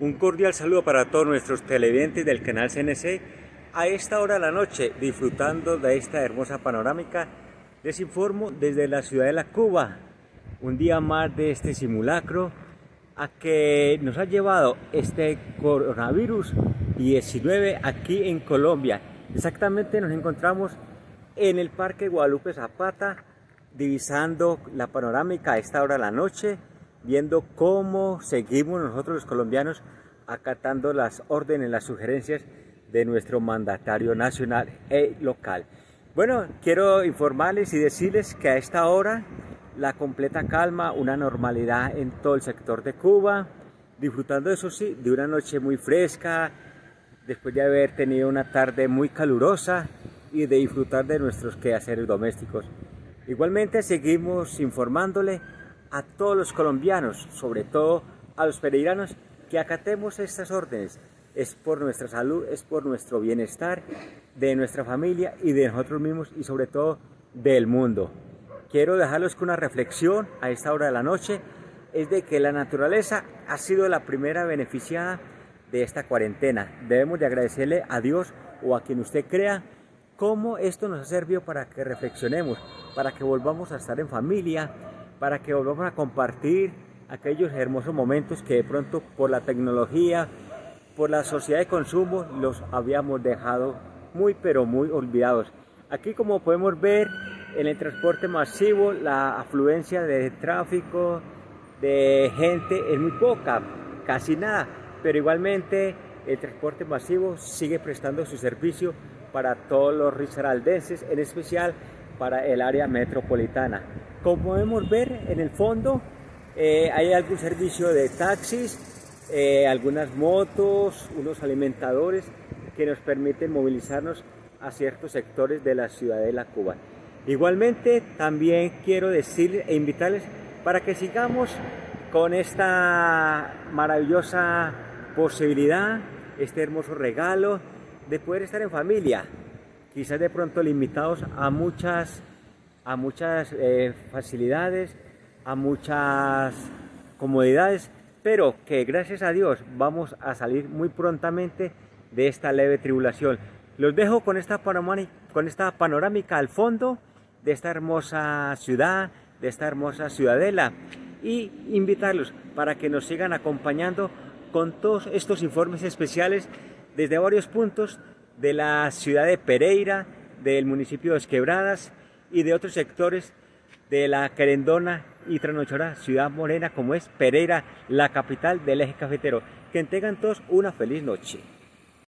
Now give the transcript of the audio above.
Un cordial saludo para todos nuestros televidentes del canal CNC. A esta hora de la noche, disfrutando de esta hermosa panorámica, les informo desde la ciudad de La Cuba, un día más de este simulacro a que nos ha llevado este coronavirus 19 aquí en Colombia. Exactamente nos encontramos en el Parque Guadalupe Zapata, divisando la panorámica a esta hora de la noche viendo cómo seguimos nosotros los colombianos acatando las órdenes, las sugerencias de nuestro mandatario nacional e local. Bueno, quiero informarles y decirles que a esta hora la completa calma, una normalidad en todo el sector de Cuba, disfrutando eso sí, de una noche muy fresca, después de haber tenido una tarde muy calurosa y de disfrutar de nuestros quehaceres domésticos. Igualmente seguimos informándole a todos los colombianos, sobre todo a los pereiranos, que acatemos estas órdenes. Es por nuestra salud, es por nuestro bienestar, de nuestra familia y de nosotros mismos y sobre todo del mundo. Quiero dejarlos con una reflexión a esta hora de la noche, es de que la naturaleza ha sido la primera beneficiada de esta cuarentena. Debemos de agradecerle a Dios o a quien usted crea cómo esto nos ha servido para que reflexionemos, para que volvamos a estar en familia, para que volvamos a compartir aquellos hermosos momentos que de pronto por la tecnología, por la sociedad de consumo, los habíamos dejado muy pero muy olvidados. Aquí como podemos ver en el transporte masivo la afluencia de tráfico, de gente es muy poca, casi nada, pero igualmente el transporte masivo sigue prestando su servicio para todos los risaraldenses, en especial para el área metropolitana. Como podemos ver en el fondo eh, hay algún servicio de taxis, eh, algunas motos, unos alimentadores que nos permiten movilizarnos a ciertos sectores de la ciudad de La Cuba. Igualmente también quiero decir e invitarles para que sigamos con esta maravillosa posibilidad, este hermoso regalo de poder estar en familia, quizás de pronto limitados a muchas, a muchas eh, facilidades, a muchas comodidades, pero que gracias a Dios vamos a salir muy prontamente de esta leve tribulación. Los dejo con esta, panorámica, con esta panorámica al fondo de esta hermosa ciudad, de esta hermosa ciudadela y invitarlos para que nos sigan acompañando con todos estos informes especiales desde varios puntos de la ciudad de Pereira, del municipio de Esquebradas y de otros sectores de la Querendona y Tranochora, ciudad morena como es Pereira, la capital del eje cafetero. Que tengan todos una feliz noche.